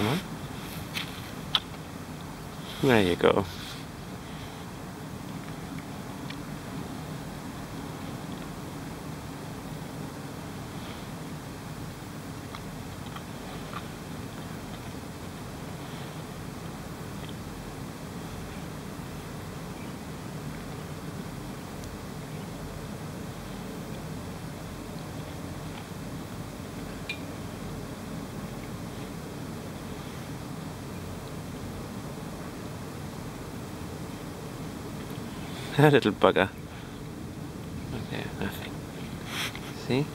Come on. There you go. A little bugger. Okay, nothing. See?